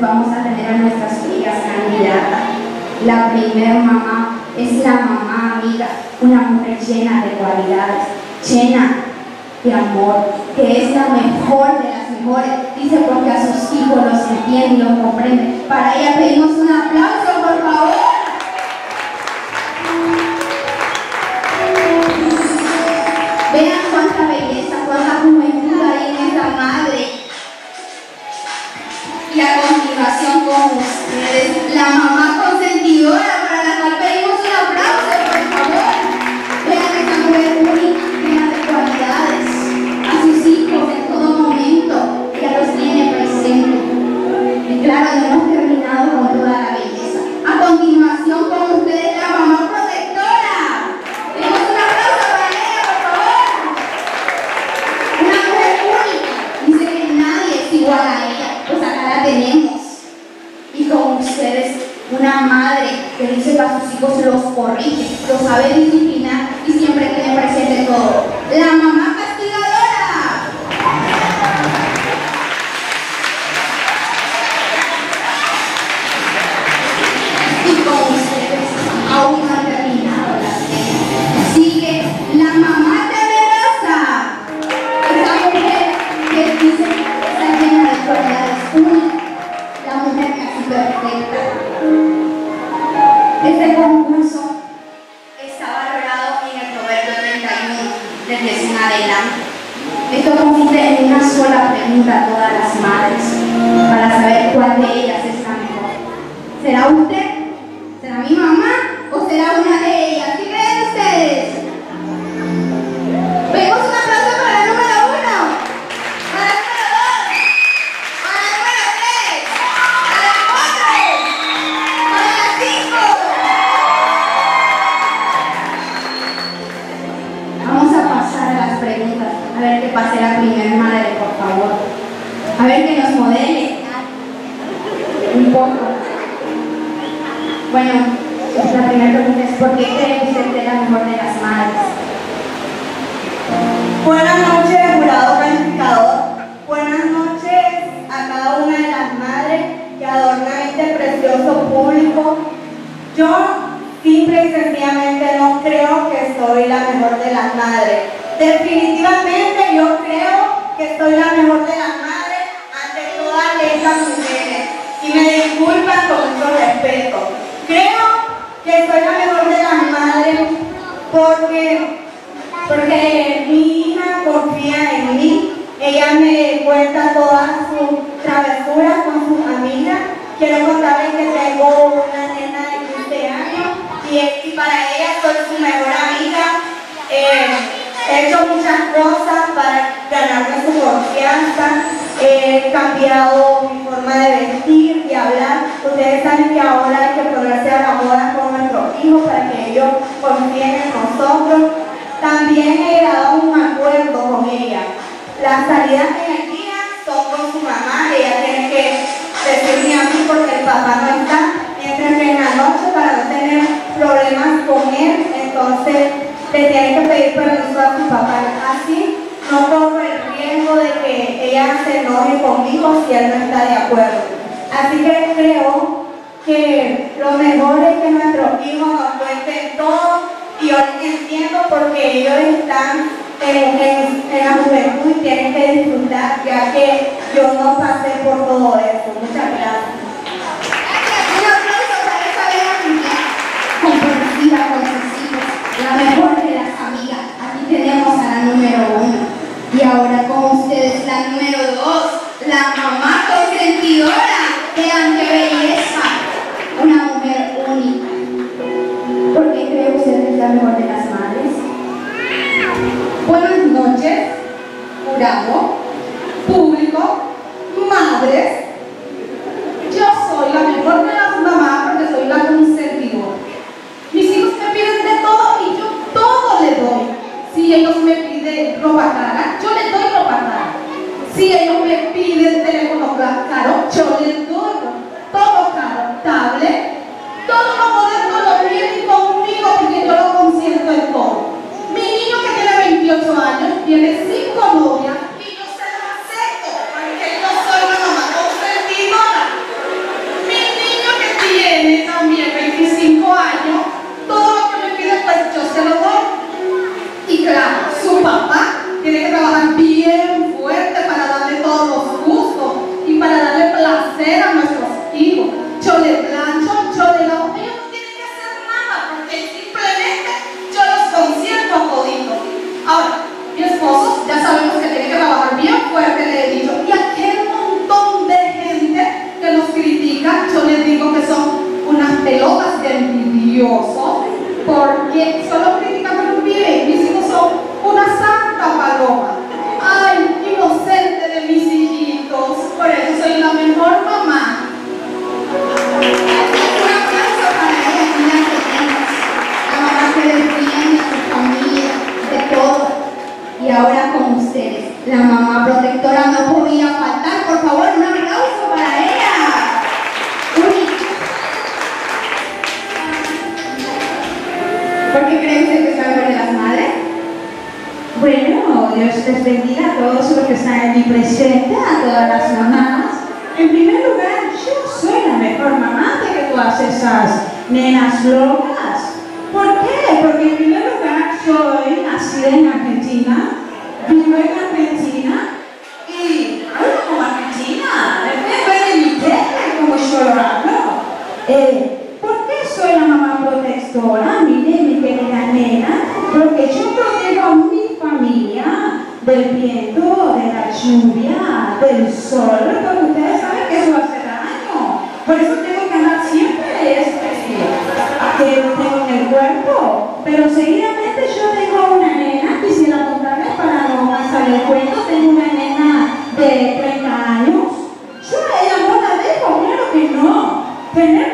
vamos a tener a nuestras hijas candidatas. La primera mamá es la mamá amiga, una mujer llena de cualidades, llena de amor, que es la mejor de las mejores. Dice porque a sus hijos los entiende y los comprende. Para ella pedimos un aplauso, por favor. Ustedes, todo. 31 del décimo en adelante. Esto consiste en una sola pregunta a todas las madres para saber cuál de ellas es la mejor. ¿Será usted? ¿Será mi mamá? ¿O será una de ellas? A ver qué pase la primera madre, por favor. A ver que nos modele. Un poco. Bueno, la primera pregunta es ¿por qué cree usted que es la mejor de las madres? Buenas noches, jurado calificador. Buenas noches a cada una de las madres que adornan este precioso público. Yo simple y sencillamente no creo que soy la mejor de las madres. Definitivamente yo creo que soy la mejor de las madres ante todas estas mujeres. Y me disculpan con mucho respeto. Creo que soy la mejor de las madres porque porque mi hija confía en mí, ella me cuenta todas sus travesuras con sus amigas. Quiero contarles que tengo una nena de 15 años y, y para ella soy su mejor amiga. Eh, he hecho cosas para ganarme su confianza, he cambiado mi forma de vestir y hablar. Ustedes saben que ahora hay que ponerse a la moda con nuestros hijos para que ellos confíen en nosotros. También he grabado un acuerdo con ella. Las salidas en el día son con su mamá, ella tiene que decirme a mí porque el papá no está, mientras que en la noche para no tener problemas con él, entonces le tiene que pedir permiso a su papá. Así no corro el riesgo de que ella se enoje conmigo si él no está de acuerdo. Así que creo que lo mejor es que nuestros hijos nos cuenten todo y yo entiendo porque ellos están en, en- en la juventud y tienen que disfrutar ya que yo no pasé por todo eso. Muchas gracias. Un aplauso para esa bella comprometida con jurado, Dios les bendiga a todos los que están aquí presentes, a todas las mamás. En primer lugar, yo soy la mejor mamá de que todas esas nenas locas. ¿Por qué? Porque en primer lugar soy nacida en Argentina, vivo en Argentina y hablo como argentina. Depende de mi tele, como yo lo hablo. Eh, ¿Por qué soy la mamá protectora? Del viento, de la lluvia, del sol, porque ustedes saben que eso hace daño. Por eso tengo que andar siempre este, que lo tengo en el cuerpo. Pero seguidamente yo tengo una nena, quisiera contarles para no pasar el cuento, tengo una nena de 30 años. Yo a ella no la dejo, claro que no. Tener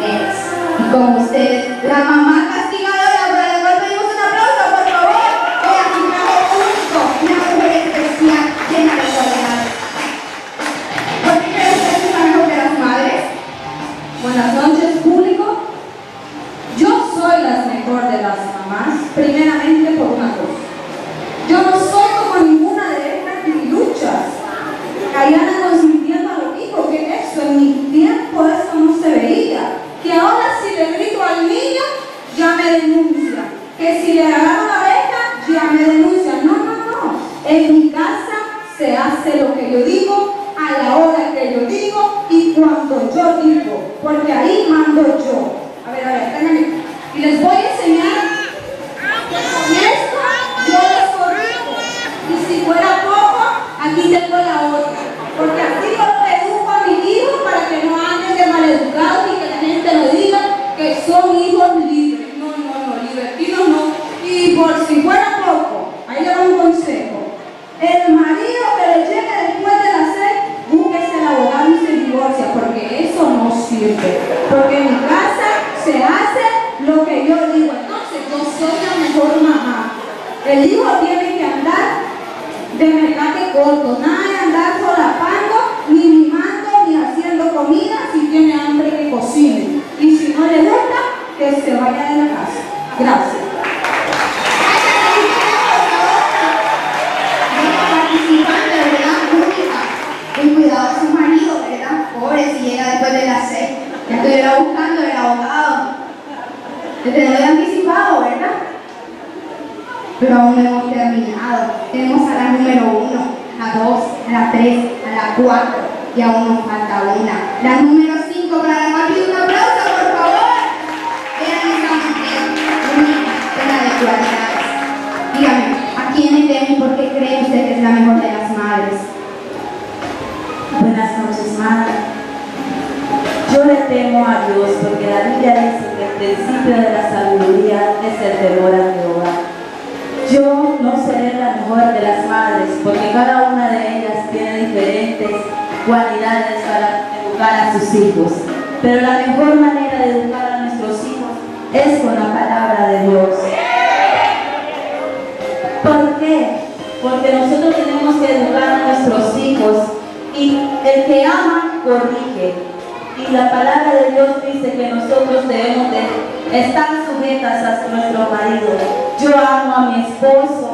Y con ustedes, la mamá castigadora, cual pedimos un aplauso, por favor. Ella es un único, una mujer especial, llena de cualidades. ¿Por qué ustedes que es mejor de las madres? Buenas noches, público. Yo soy la mejor de las mamás, primeramente por una cosa. Yo no soy como ninguna de estas luchas que ahí andan consintiendo a los hijos. ¿Qué es eso? En mi tiempo eso no se veía. Que ahora si le grito al niño, ya me denuncia. Que si le agarro la oreja, ya me denuncia. No, no, no. En mi casa se hace lo que yo digo, a la hora que yo digo y cuando yo digo. Porque ahí mando yo. A ver, a ver, ténganme. Y les voy a enseñar que con esto yo les corrijo. Y si fuera poco, aquí tengo la otra. Porque así yo lo educo a mis hijos para que no anden de maleducados y que la gente lo diga que son hijos libres. No, no, no, libertinos no. Y por si fuera poco, ahí le doy un consejo. El marido que le llegue después de nacer, búsquese el abogado y se divorcia, porque eso no sirve. Porque en mi casa se hace lo que yo digo. Entonces, yo soy la mejor mamá. El hijo tiene que andar de mercado corto, nada de andar solapando, ni mimando, ni haciendo comida, si tiene hambre que cocine. Y si no le gusta, que se vaya de la casa. Gracias. estuviera buscando el abogado. El tenerlo anticipado, ¿verdad? Pero aún no hemos terminado. Tenemos a la número uno, a dos, a la tres, a la cuatro y aún nos falta una. La número cinco para la pido un aplauso, por favor. Vean esa mujer única, llena de cualidades. Dígame, ¿a quién le teme y por qué cree usted que es la mejor de las madres? Buenas noches, madre. Yo le temo a Dios porque la Biblia dice que el principio de la sabiduría es el temor a Jehová. De las madres porque cada una de ellas tiene diferentes cualidades para educar a sus hijos. Pero la mejor manera de educar a nuestros hijos es con la palabra de Dios. ¿Por qué? Porque nosotros tenemos que educar a nuestros hijos y el que ama corrige. Y la palabra de Dios dice que nosotros debemos de están sujetas a nuestro marido. Yo amo a mi esposo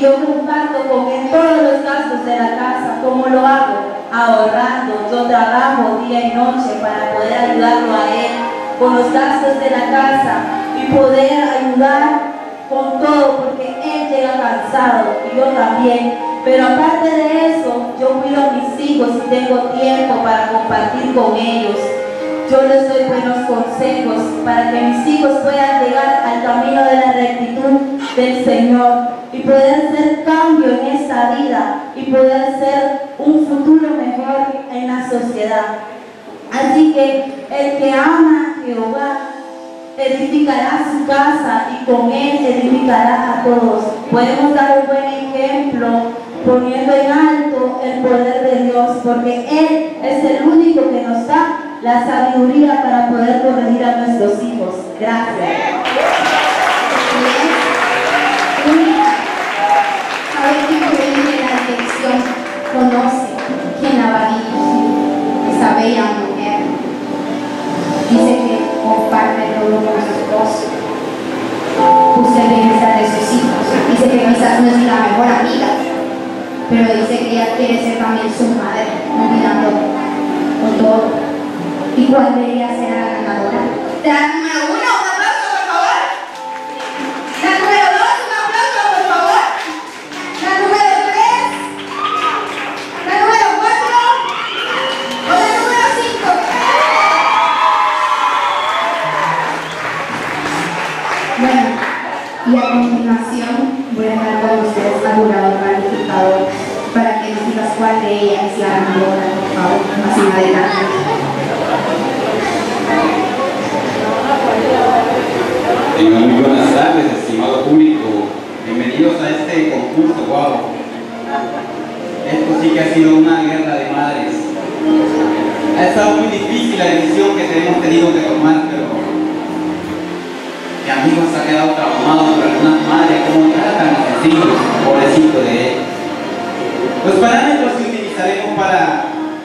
yo comparto con él todos los gastos de la casa. ¿Cómo lo hago? Ahorrando. Yo trabajo día y noche para poder ayudarlo a él con los gastos de la casa y poder ayudar con todo porque él llega cansado y yo también. Pero aparte de eso, yo cuido a mis hijos y tengo tiempo para compartir con ellos. Yo les doy buenos consejos para que mis hijos puedan llegar al camino de la rectitud del Señor y poder hacer cambio en esta vida y poder hacer un futuro mejor en la sociedad. Así que el que ama a Jehová edificará su casa y con él edificará a todos. Podemos dar un buen ejemplo poniendo en alto el poder de Dios porque Él es el único que nos da la sabiduría para poder corregir a nuestros hijos. Gracias. Dice que quizás no es la mejor amiga, pero dice que ella quiere ser también su madre, olvidando con todo. ¿Y cuál más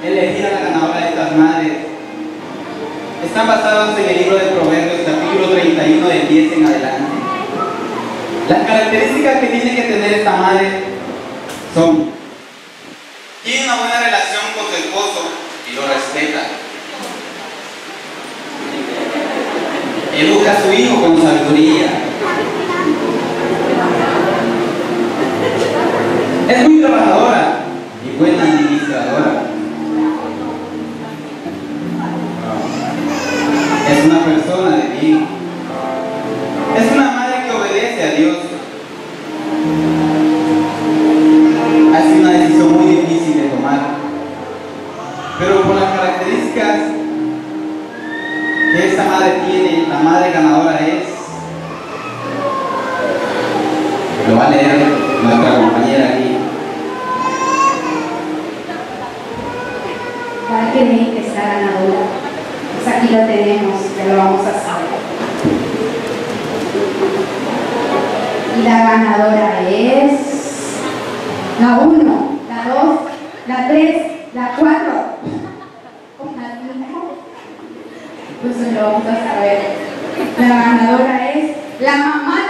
elegir a la ganadora de estas madres están basados en el libro de Proverbios, capítulo 31, del 10 en adelante. Las características que tiene que tener esta madre son, tiene una buena relación con su esposo y lo respeta. Educa a su hijo con sabiduría. Es muy trabajadora y buena administradora. ¿Para qué ven que está ganadora? Pues aquí lo tenemos, ya lo vamos a saber. Y la ganadora es la 1, la 2, la 3, la 4. Pues lo vamos a saber. La ganadora es la mamá